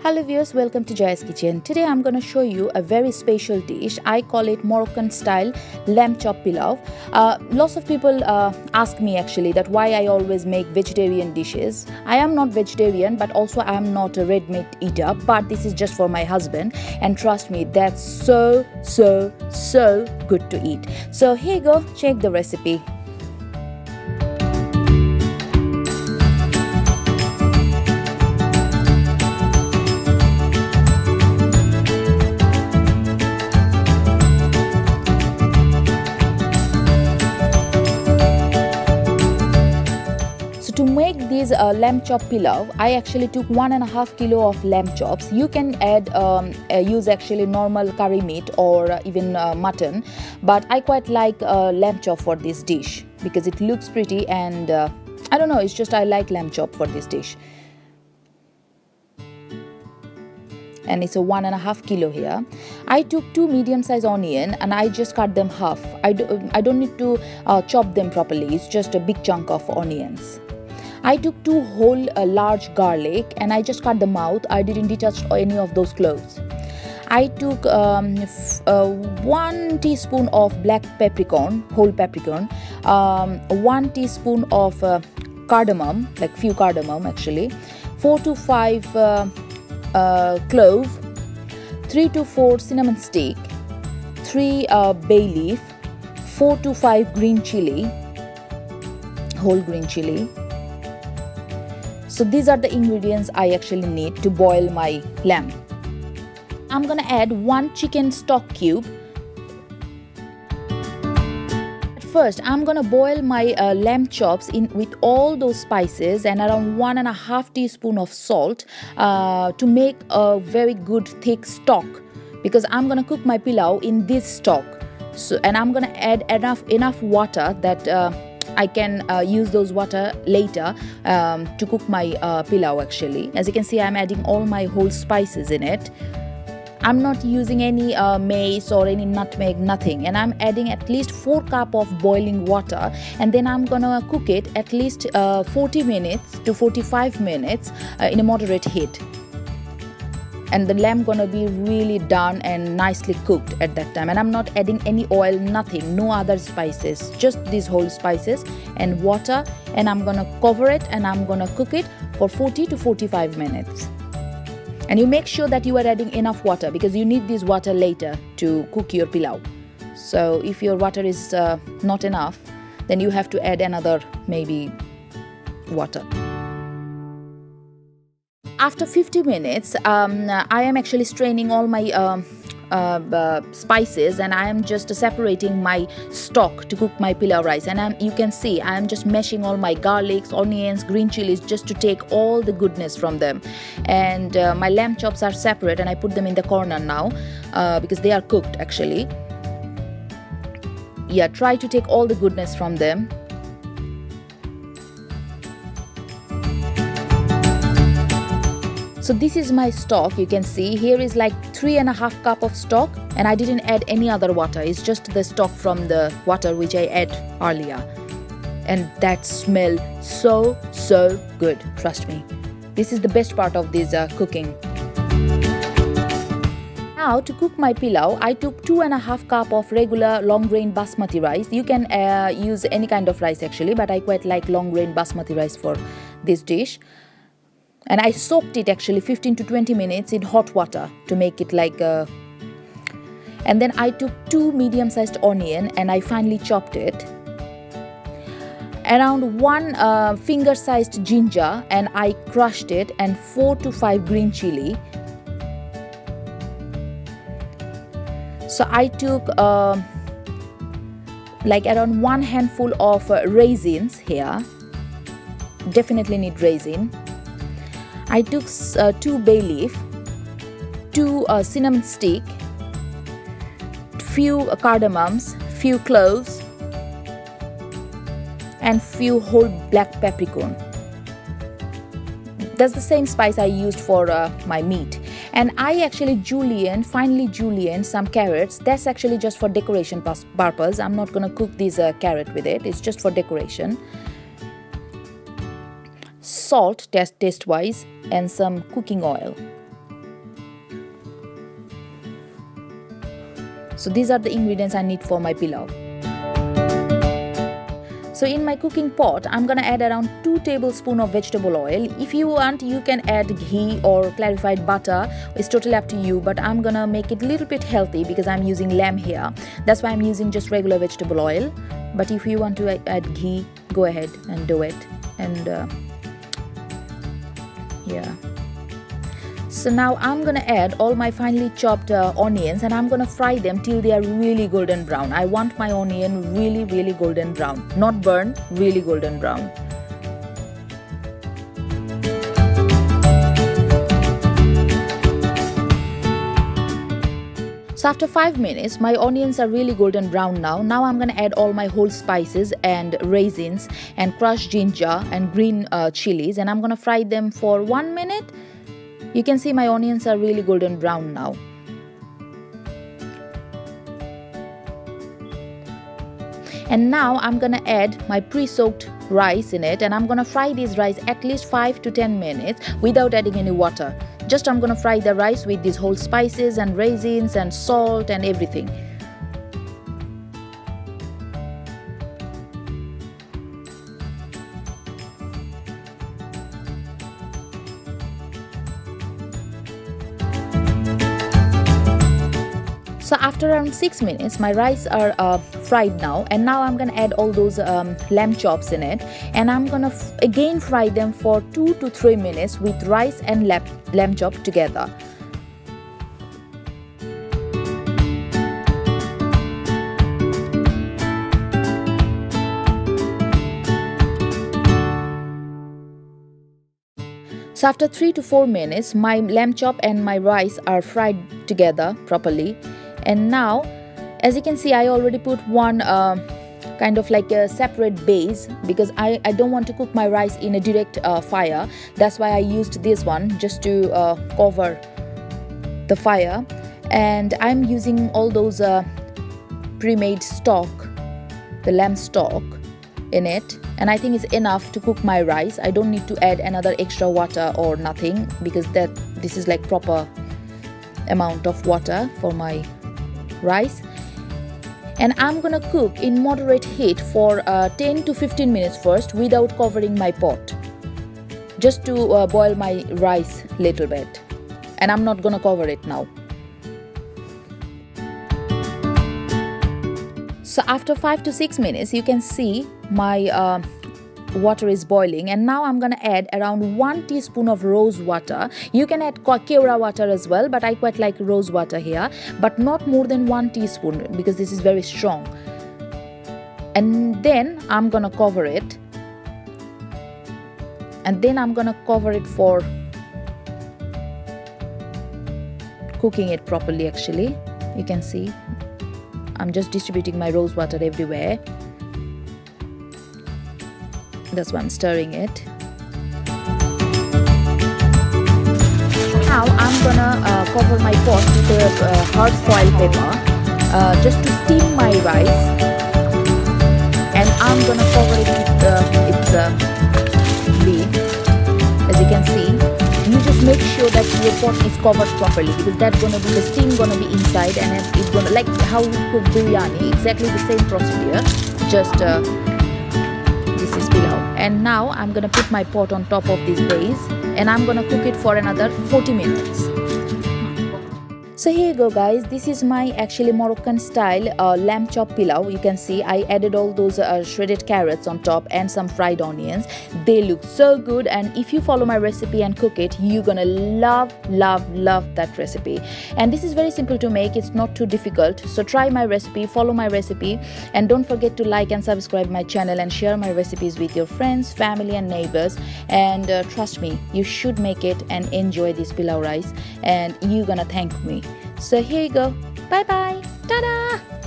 Hello viewers, welcome to Joya's Kitchen. Today I'm going to show you a very special dish. I call it Moroccan style lamb chop pilau. Uh, lots of people uh, ask me actually that why I always make vegetarian dishes. I am not vegetarian but also I am not a red meat eater but this is just for my husband and trust me that's so so so good to eat. So here you go, check the recipe. This uh, lamb chop pilau i actually took one and a half kilo of lamb chops. You can add um, uh, use actually normal curry meat or uh, even uh, mutton but i quite like uh, lamb chop for this dish because it looks pretty and uh, i don't know it's just i like lamb chop for this dish. And it's a one and a half kilo here. I took two medium sized onion and i just cut them half. I, do, I don't need to chop them properly. It's just a big chunk of onions I took two whole uh, large garlic and I just cut the mouth. I didn't detach any of those cloves. I took um, uh, one teaspoon of black peppercorn, whole peppercorn, um, one teaspoon of uh, cardamom, like few cardamom actually, four to five uh, uh clove, three to four cinnamon stick, three uh, bay leaf, four to five green chili, whole green chili, so these are the ingredients I actually need to boil my lamb. I'm gonna add one chicken stock cube. First, I'm gonna boil my uh, lamb chops in with all those spices and around one and a half teaspoon of salt uh, to make a very good thick stock because I'm gonna cook my pilau in this stock. So, and I'm gonna add enough enough water that. Uh, I can uh, use those water later um, to cook my uh, pilau actually. As you can see, I'm adding all my whole spices in it. I'm not using any uh, mace or any nutmeg, nothing. And I'm adding at least 4 cup of boiling water. And then I'm gonna cook it at least uh, 40 minutes to 45 minutes uh, in a moderate heat and the lamb gonna be really done and nicely cooked at that time. And i'm not adding any oil nothing no other spices just these whole spices and water. And i'm gonna cover it and i'm gonna cook it for 40 to 45 minutes. And you make sure that you are adding enough water because you need this water later to cook your pilau. So if your water is uh, not enough then you have to add another maybe water after 50 minutes um, I am actually straining all my um, uh, uh, spices and I am just separating my stock to cook my pilau rice. And I'm, you can see I am just mashing all my garlics, onions, green chilies just to take all the goodness from them. And uh, my lamb chops are separate and I put them in the corner now uh, because they are cooked actually. Yeah try to take all the goodness from them so this is my stock you can see. Here is like three and a half cup of stock and I didn't add any other water. It's just the stock from the water which I add earlier. And that smell so so good trust me. This is the best part of this uh, cooking. Now to cook my pilau, I took two and a half cup of regular long grain basmati rice. You can uh, use any kind of rice actually, but I quite like long grain basmati rice for this dish and I soaked it actually 15 to 20 minutes in hot water to make it like a and then I took two medium sized onion and I finely chopped it. Around one uh, finger sized ginger and I crushed it and four to five green chili. So I took uh, like around one handful of uh, raisins here. Definitely need raisin I took uh, two bay leaf, two uh, cinnamon stick, few cardamoms, few cloves, and few whole black peppercorn. That's the same spice I used for uh, my meat. And I actually julienne, finely julienne some carrots. That's actually just for decoration purpose. I'm not gonna cook this uh, carrot with it. It's just for decoration salt test taste wise and some cooking oil. So these are the ingredients I need for my pilau. So in my cooking pot, I'm gonna add around 2 tablespoon of vegetable oil. If you want, you can add ghee or clarified butter. It's totally up to you, but I'm gonna make it a little bit healthy because I'm using lamb here. That's why I'm using just regular vegetable oil. But if you want to add ghee, go ahead and do it. And uh, yeah so now I'm gonna add all my finely chopped uh, onions and I'm gonna fry them till they are really golden brown. I want my onion really really golden brown, not burn, really golden brown. So after 5 minutes, my onions are really golden brown now. Now I'm gonna add all my whole spices and raisins and crushed ginger and green uh, chilies and I'm gonna fry them for 1 minute you can see my onions are really golden brown now. And now I'm gonna add my pre-soaked rice in it and I'm gonna fry this rice at least 5 to 10 minutes without adding any water. Just I'm gonna fry the rice with these whole spices and raisins and salt and everything. so after around 6 minutes my rice are uh, fried now. And now I'm gonna add all those um, lamb chops in it. And I'm gonna again fry them for 2 to 3 minutes with rice and lamb, lamb chop together. So after 3 to 4 minutes, my lamb chop and my rice are fried together properly. And now as you can see I already put one uh, kind of like a separate base because I, I don't want to cook my rice in a direct uh, fire. That's why I used this one just to uh, cover the fire. And I'm using all those uh, pre-made stock the lamb stock in it. And I think it's enough to cook my rice. I don't need to add another extra water or nothing because that this is like proper amount of water for my rice and I'm gonna cook in moderate heat for uh, 10 to 15 minutes first without covering my pot. Just to uh, boil my rice little bit. And I'm not gonna cover it now. So after 5 to 6 minutes you can see my uh, water is boiling. And now I'm gonna add around 1 teaspoon of rose water. You can add keura water as well but I quite like rose water here but not more than 1 teaspoon because this is very strong. And then I'm gonna cover it. And then I'm gonna cover it for cooking it properly actually. You can see I'm just distributing my rose water everywhere that's why I'm stirring it. Now I'm gonna uh, cover my pot with a uh, hard foil paper uh, just to steam my rice. And I'm gonna cover it with uh, its uh, lid as you can see. You just make sure that your pot is covered properly because that's gonna be the steam gonna be inside and it's gonna like how we cook biryani exactly the same procedure. Just uh, this is pilau and now I'm gonna put my pot on top of this base and I'm gonna cook it for another 40 minutes so here you go guys. This is my actually moroccan style uh, lamb chop pilau you can see i added all those uh, shredded carrots on top and some fried onions. They look so good. And if you follow my recipe and cook it you're gonna love love love that recipe. And this is very simple to make. It's not too difficult. So try my recipe follow my recipe. And don't forget to like and subscribe my channel and share my recipes with your friends family and neighbors. And uh, trust me you should make it and enjoy this pilau rice. And you're gonna thank me so here you go. Bye bye. Ta-da!